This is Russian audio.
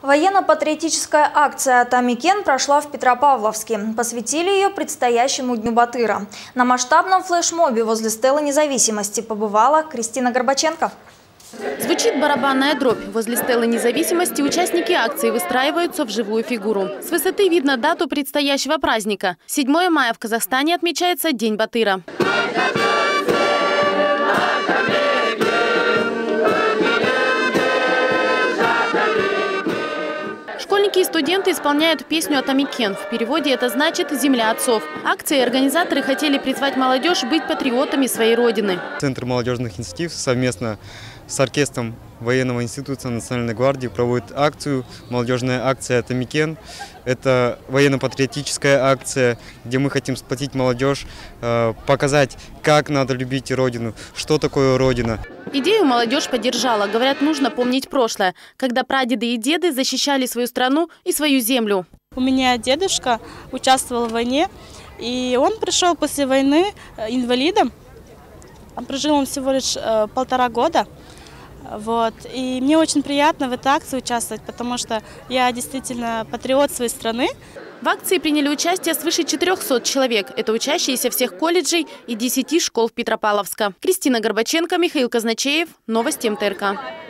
Военно-патриотическая акция «Тамикен» прошла в Петропавловске. Посвятили ее предстоящему Дню Батыра. На масштабном флешмобе возле стелы независимости побывала Кристина Горбаченко. Звучит барабанная дробь. Возле стелы независимости участники акции выстраиваются в живую фигуру. С высоты видно дату предстоящего праздника. 7 мая в Казахстане отмечается День Батыра. Школьники и студенты исполняют песню «Атамикен». В переводе это значит «Земля отцов». Акции организаторы хотели призвать молодежь быть патриотами своей родины. Центр молодежных инициатив совместно с оркестром военного института Национальной гвардии проводит акцию, молодежная акция «Атамикен». Это военно-патриотическая акция, где мы хотим сплотить молодежь, э, показать, как надо любить Родину, что такое Родина. Идею молодежь поддержала. Говорят, нужно помнить прошлое, когда прадеды и деды защищали свою страну и свою землю. У меня дедушка участвовал в войне, и он пришел после войны э, инвалидом. Прожил он всего лишь э, полтора года. Вот. И мне очень приятно в этой акции участвовать, потому что я действительно патриот своей страны. В акции приняли участие свыше 400 человек. Это учащиеся всех колледжей и 10 школ Петропавловска. Кристина Горбаченко, Михаил Казначеев. Новости МТРК.